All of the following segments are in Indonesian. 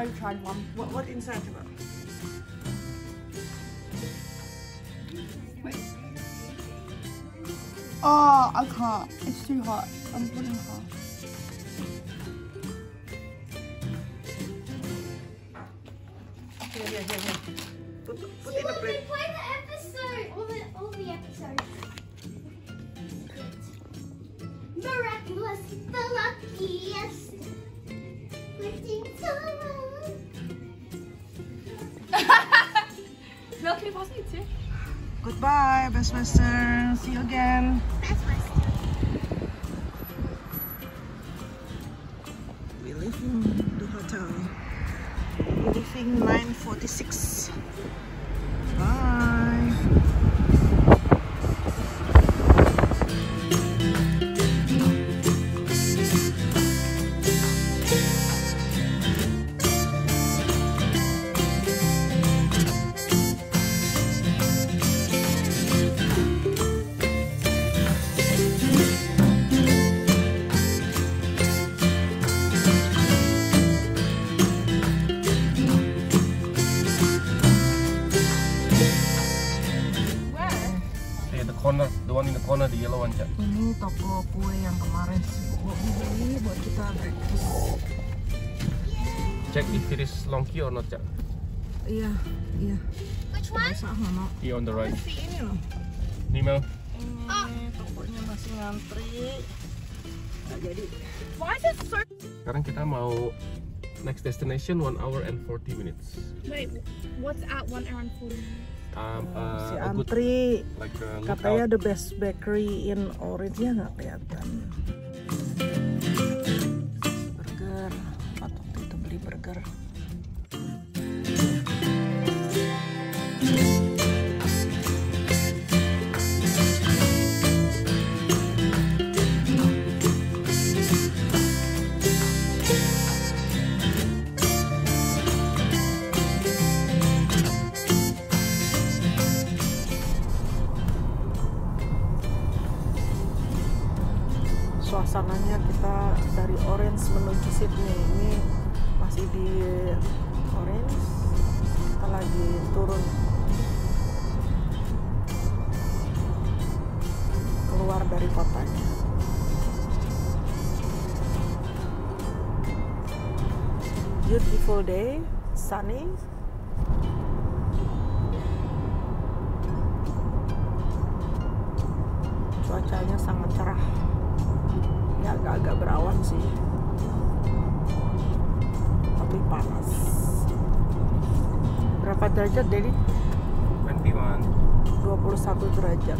I already tried one. What, what inside coba? Oh, I can't. It's too hot. I'm putting half. Here, here, here, here. Put, put She in a plate. play the episode, all the all the episodes. Miraculous, the luckiest. Lifting someone. Mel, can you pass me too? Goodbye, best Western. See you again. Or not, Cak. Iya, iya. Which one? Masa mana? Here on the right. Si ini loh. Nih, Mel. Ini tokonya masih ngantri. Nggak jadi. Why is it so? Sekarang kita mau next destination 1 hour and 40 minutes. Wait, what's at one hour and forty? Um, si uh, good, antri like a katanya the best bakery in Orange ya nggak kelihatan. Sydney ini masih di Orange kita lagi turun. Keluar dari kotanya. Beautiful day sunny. Cuacanya sangat cerah. Ya agak-agak berawan sih tapi panas berapa derajat Dedi? 21. 21 derajat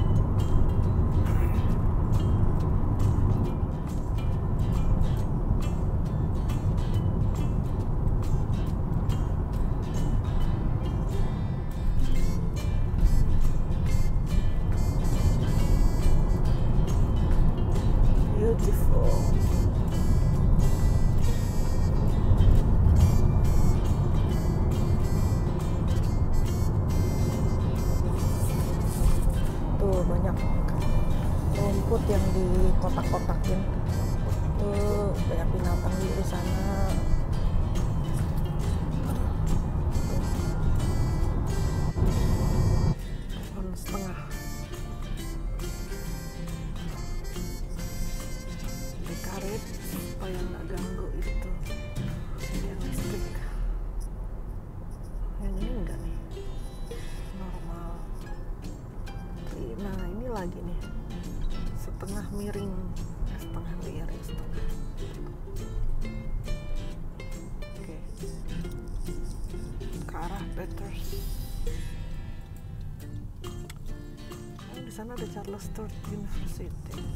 sen hade Charles stört Junifer City.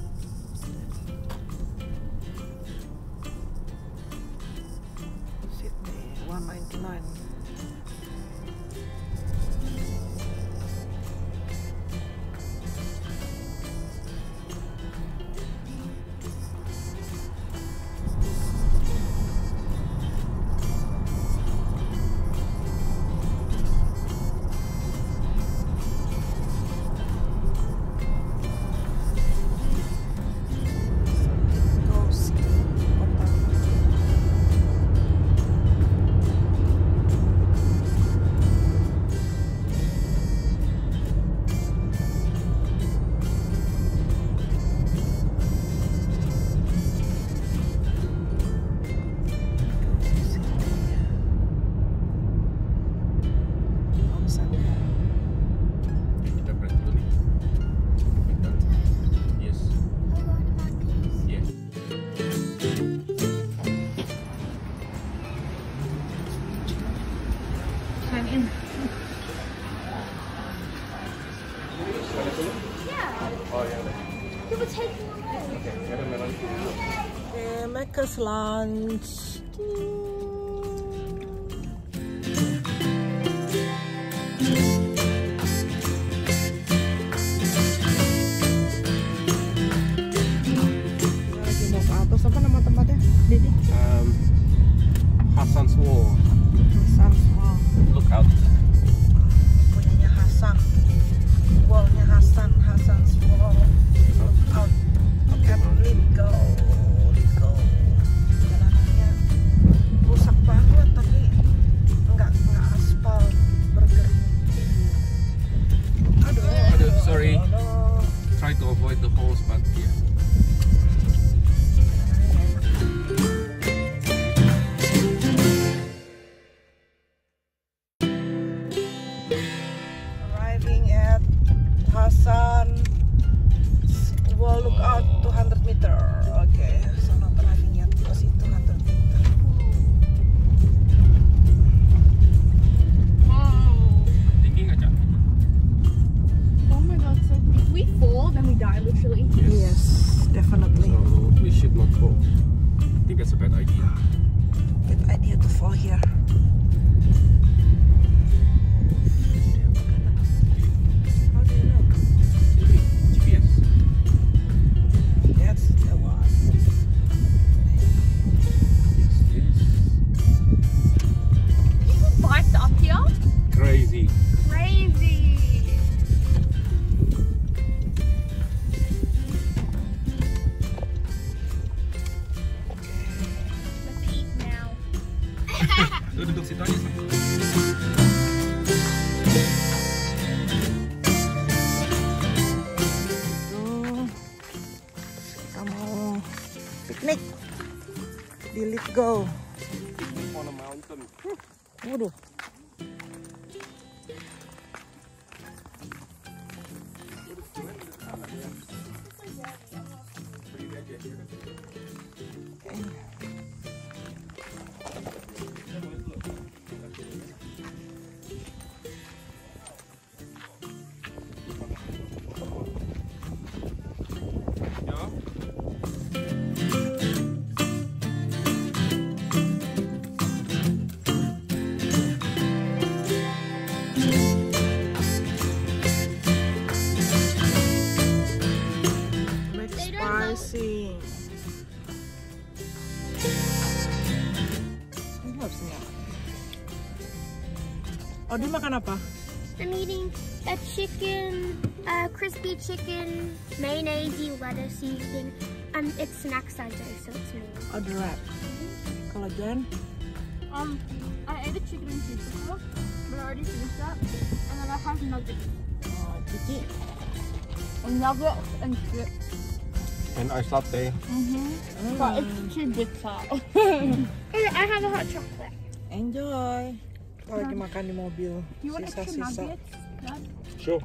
lunch. piknik di Leaf Go. Waduh. Kayaknya. Oh, dia makan apa? I'm eating a chicken, a crispy chicken, mayonnaise, lettuce thing. Um, it's snack size, so it's me. Oh, direct. wrap. Kalau Jen? Um, I ate a chicken and cheese before, but I already finished that. And then I have nuggets. Oh, chicken. Nuggets and chips. And ice latte. Mm-hmm. Mm. But it's too bitter. and I have a hot chocolate. Enjoy. Kita lagi makan di mobil. Sisa-sisa. Sure.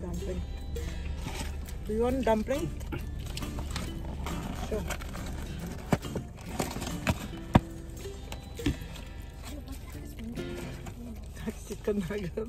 Dumpling. Do you want dumpling? Sure. Chicken nugget.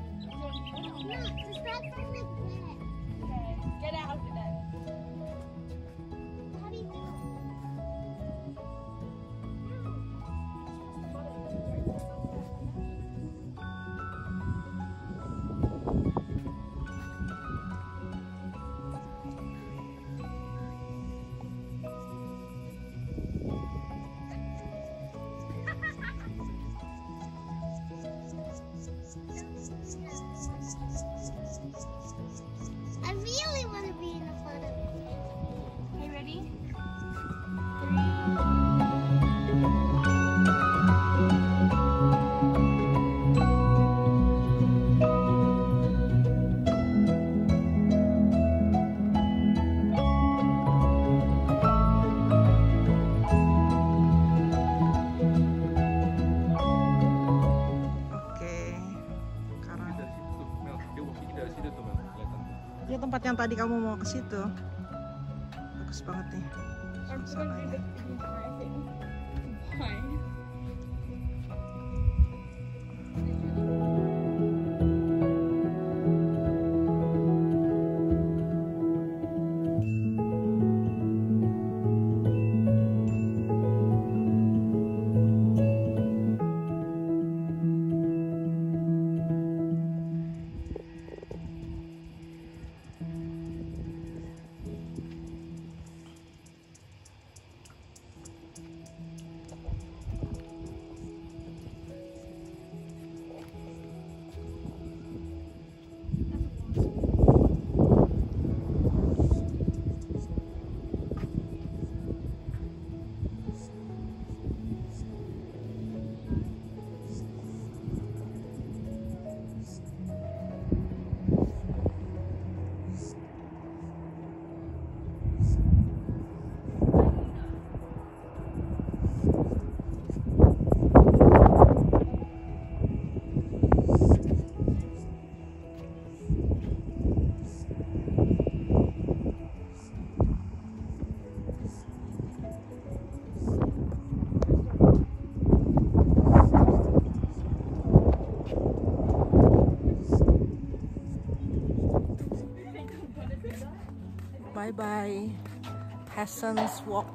Just grab something. Okay, get out of there. tempat yang tadi kamu mau ke situ. Bagus banget nih. Suasananya Bye bye. Peasants walk.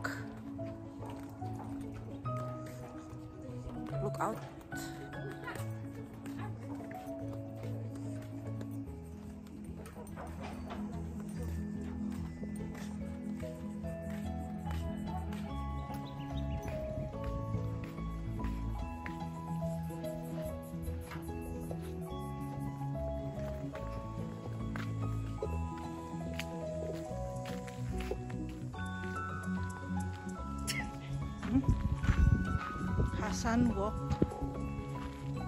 Sunwalk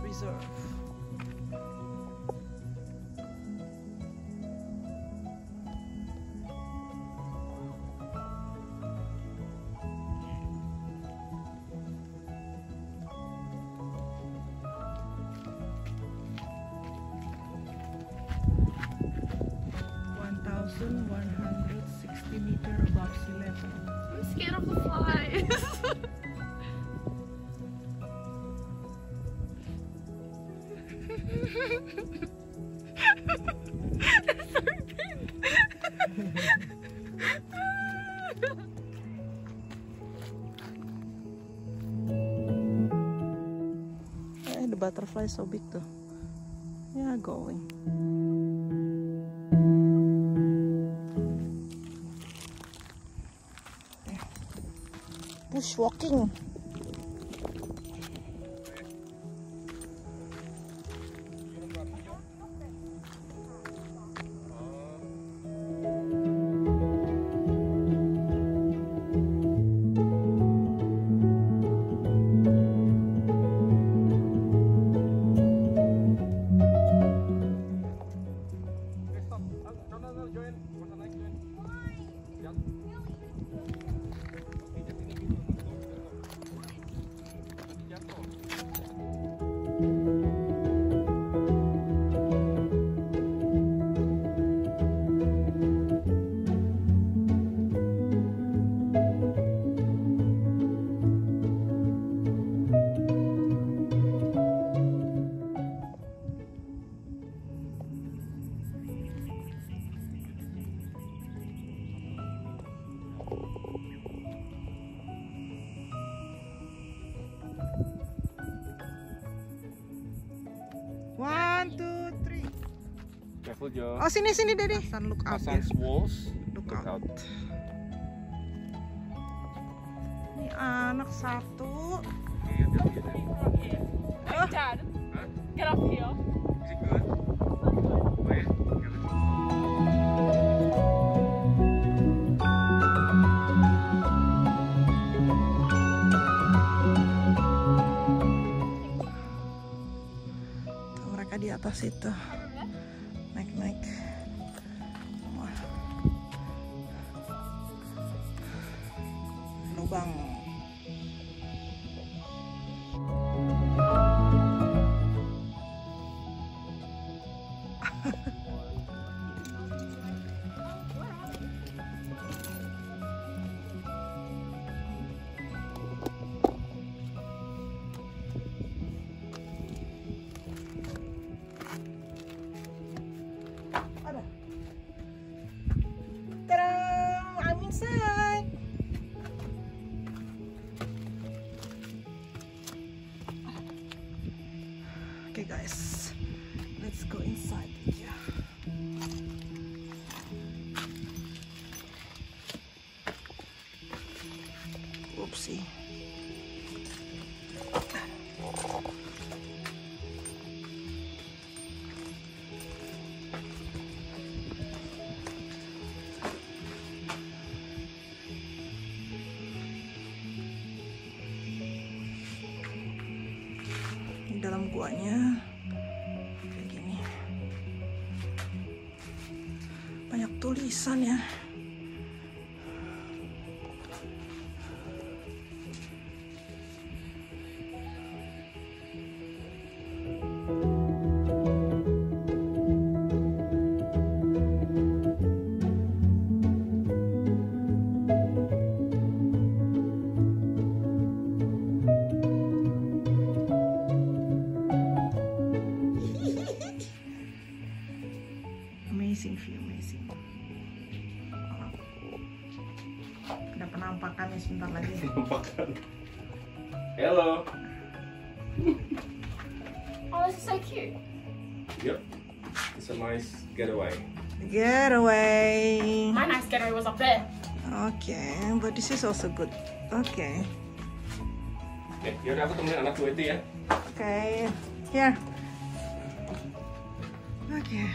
Reserve. trafaj sobie to. Ja going. push walking Oh sini sini Dede. Hasan look out ya. Hasan's walls. Look Look out. out. Ini anak satu. Hey, Dad. Get up here. Is it good? Oh, yeah? Okay, let's go. Tuh, mereka di atas itu. Oopsie. di dalam guanya kayak gini. Banyak tulisan ya ada penampakannya sebentar lagi Makan. Hello. Oh, this is so cute. Yep. It's a nice getaway. getaway My nice getaway was up there. okay but this is also good okay Oke, yaudah aku temenin anak tua itu ya. okay here okay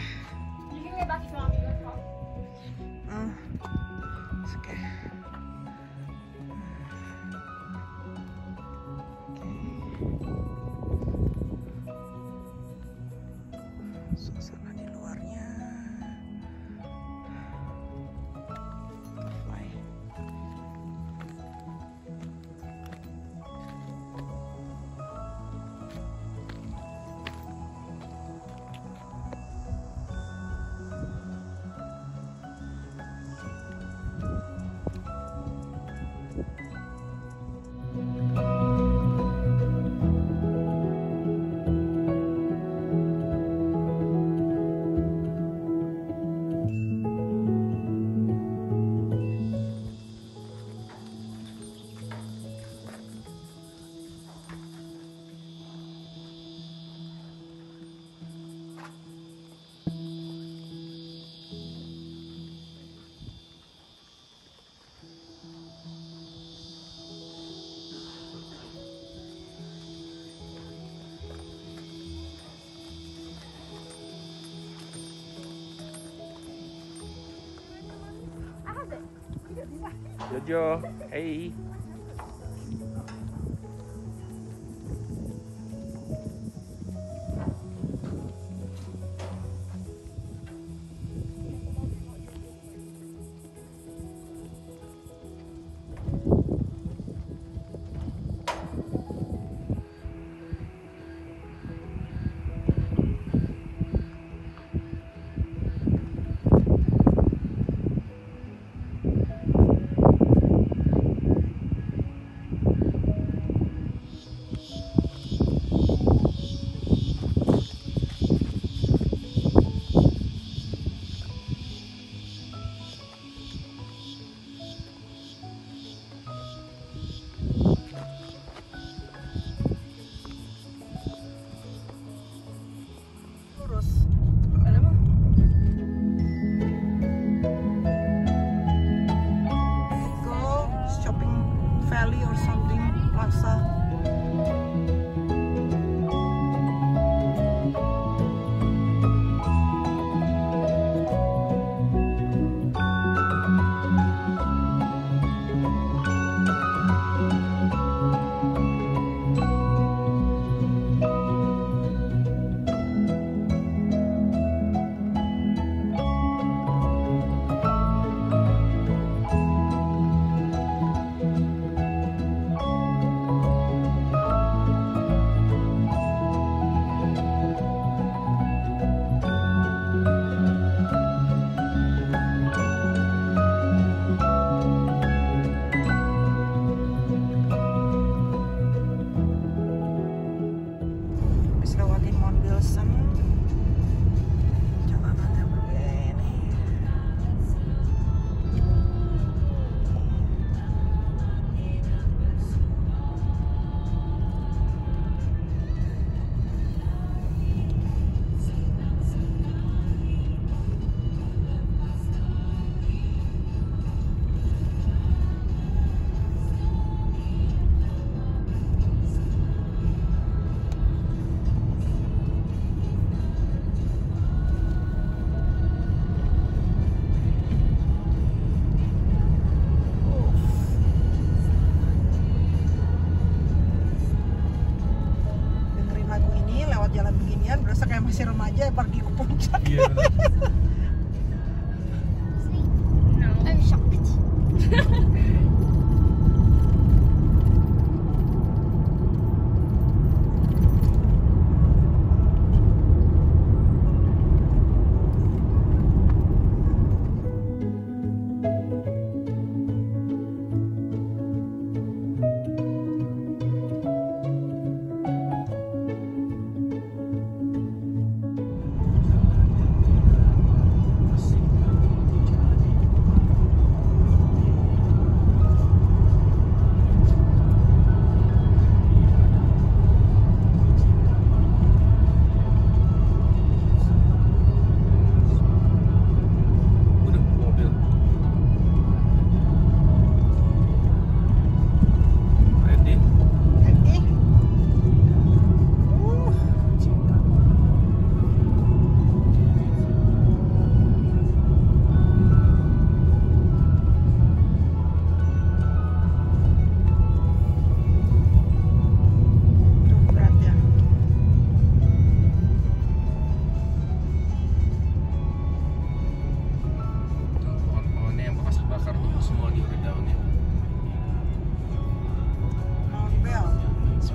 Good job. Hey.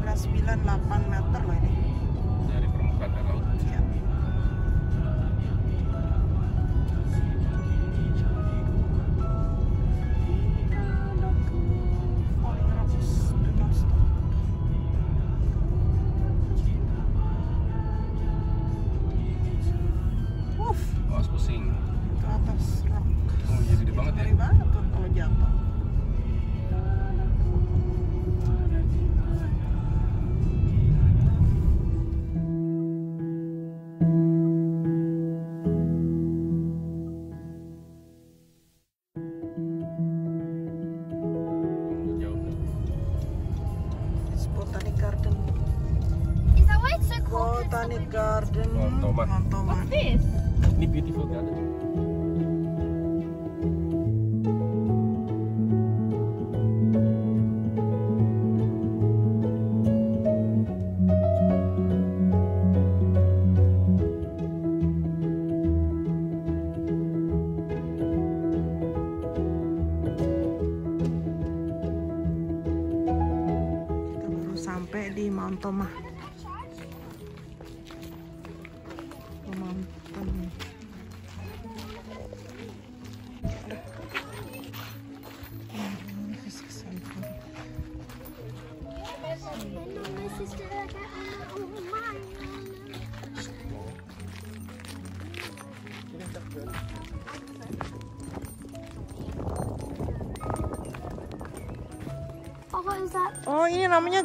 998 meter loh ini. Dari permukaan air laut. Iya. advogada.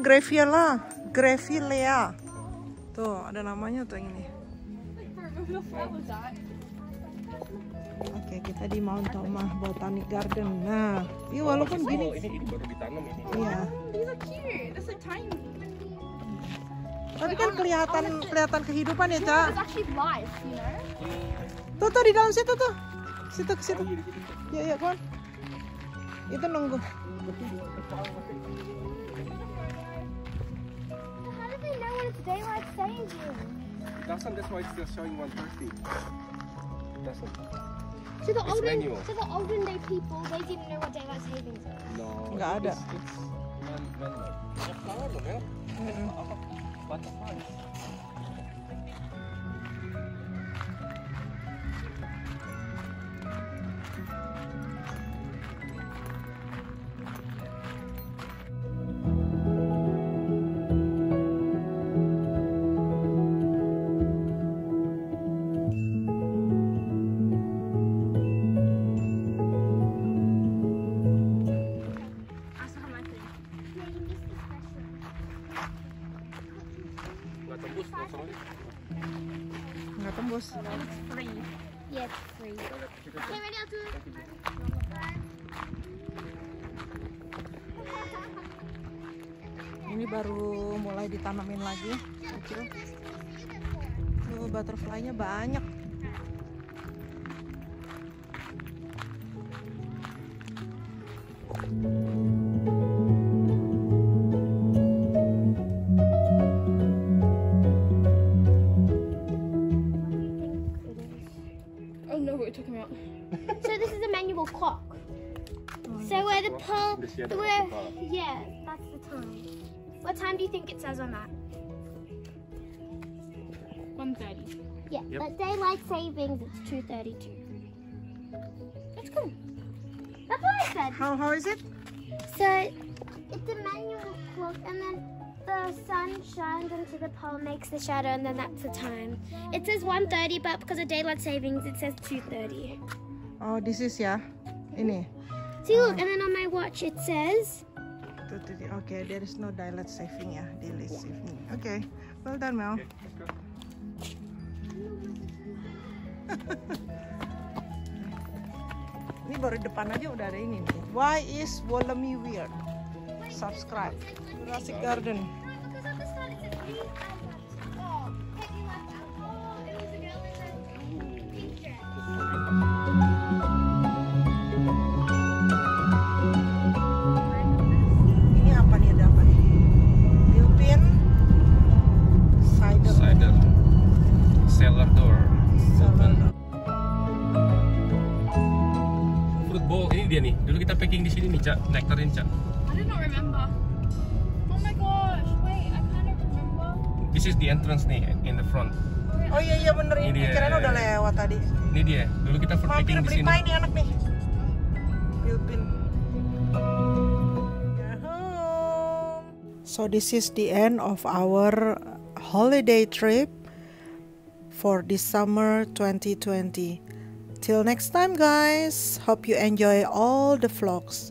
Graviela, Gravilea. Tuh ada namanya tuh yang ini. Oke kita di Mount Thomas Botanic Garden. Nah, iya walaupun Oh, gini, ini, ini baru ditanam ini. iya. These are cute. That's like tiny. Tapi kan kelihatan kelihatan kehidupan ya cak. Tuh tuh di dalam situ tuh, situ ke situ. Ya ya kon. Itu nunggu. It's daylight saving? Doesn't that's why it's still showing 130. Doesn't. So the olden, manual. so the olden day people, they didn't know what daylight savings is. No. Nggak ada. It's, it's man, man, ya flower loh Mel. Apa? Butterflies. Kecil. Tuh butterfly-nya banyak. Oh no, it took him out. So this is a manual clock. Oh, so where the pearl, The shadow where, yeah, that's the time. What time do you think it says on that? 130. Yeah, Yep. but daylight savings it's two thirty-two. That's good. That's what I said. How how is it? So it's a manual clock, and then the sun shines into the pole, makes the shadow, and then that's the time. It says 1:30, but because of daylight savings, it says 2:30. Oh, this is ya. Ini. See, look, uh, and then on my watch it says. Okay, there is no daylight saving ya, daily saving. Okay, well done Mel. Ini baru depan aja udah ada ini nih. Why is Wolemi weird? Subscribe. Jurassic Garden. Cak. Nectarin, Cak. I not remember. Oh my gosh, wait, I kind of remember. This is the entrance nih in the front. Oh iya iya bener Ini ini. dia. Kirain udah lewat tadi. Ini dia. Dulu kita Mampir packing di beli sini. pie nih anak nih. Philippine. So this is the end of our holiday trip for this summer 2020. Till next time guys. Hope you enjoy all the vlogs.